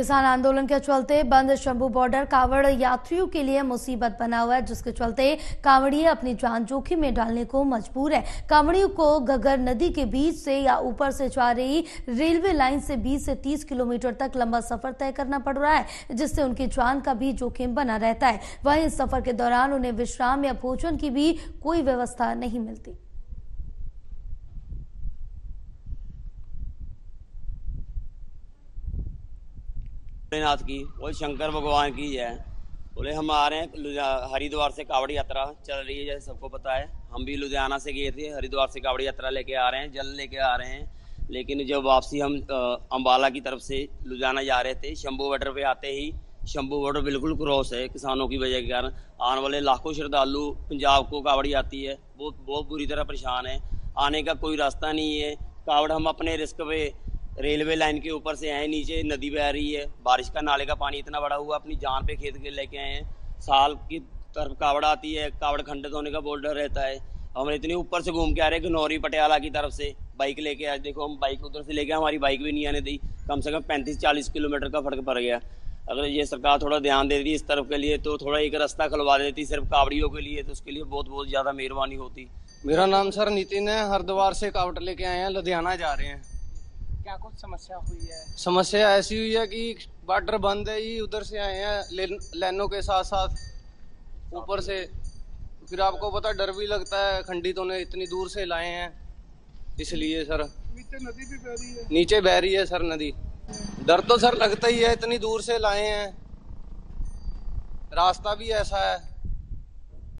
किसान आंदोलन के चलते बंद शंभू बॉर्डर कांवड़ यात्रियों के लिए मुसीबत बना हुआ है, जिसके चलते कांवड़िए अपनी जान जोखिम में डालने को मजबूर है। कांवड़ियों को घगर नदी के बीच से या ऊपर से जा रही रेलवे लाइन से 20 से 30 किलोमीटर तक लंबा सफ़र तय करना पड़ रहा है, जिससे उनकी जान का भी जोखिम बना रहता है। वहीं इस सफ़र के दौरान उन्हें विश्राम या भोजन की भी कोई व्यवस्था नहीं मिलती। भोलेनाथ की, बोले, शंकर भगवान की है बोले, हम आ रहे हैं हरिद्वार से कावड़ यात्रा चल रही है, जैसे सबको पता है। हम भी लुधियाना से गए थे, हरिद्वार से कावड़ यात्रा लेके आ रहे हैं, जल लेके आ रहे हैं। लेकिन जब वापसी हम अम्बाला की तरफ़ से लुधियाना जा रहे थे, शंभू बॉर्डर पे आते ही, शंभू बॉर्डर बिल्कुल क्रॉस है किसानों की वजह के कारण। आने वाले लाखों श्रद्धालु पंजाब को कावड़ी आती है बहुत बहुत बुरी तरह परेशान है। आने का कोई रास्ता नहीं है। कावड़ हम अपने रिस्क पे रेलवे लाइन के ऊपर से आए, नीचे नदी बह रही है। बारिश का नाले का पानी इतना बड़ा हुआ, अपनी जान पे खेत के लेके आए हैं। साल की तरफ़ कावड़ आती है, कावड़ खंडित होने का बोल डर रहता है। हम इतनी ऊपर से घूम के आ रहे हैं घनौरी पटियाला की तरफ़ से बाइक लेके आए। देखो, हम बाइक उधर से लेके हमारी बाइक भी नहीं आने दी। कम से कम पैंतीस चालीस किलोमीटर का फ़र्क पड़ गया। अगर ये सरकार थोड़ा ध्यान दे देती इस तरफ़ के लिए तो थोड़ा एक रास्ता खुलवा देती सिर्फ़ कावड़ियों के लिए तो उसके लिए बहुत बहुत ज़्यादा मेहरबानी होती। मेरा नाम सर नितिन है, हरिद्वार से कावट लेके आए हैं, लुधियाना जा रहे हैं। क्या कुछ समस्या हुई है? समस्या ऐसी हुई है कि बॉर्डर बंद है ही उधर से आए हैं लेन, लाइनों के साथ साथ ऊपर से। फिर आपको पता डर भी लगता है खंडितों ने इतनी दूर से लाए हैं। इसलिए सर। नीचे नदी भी बह रही है। नीचे बह रही है सर नदी। डर तो सर लगता ही है इतनी दूर से लाए हैं। रास्ता भी ऐसा है।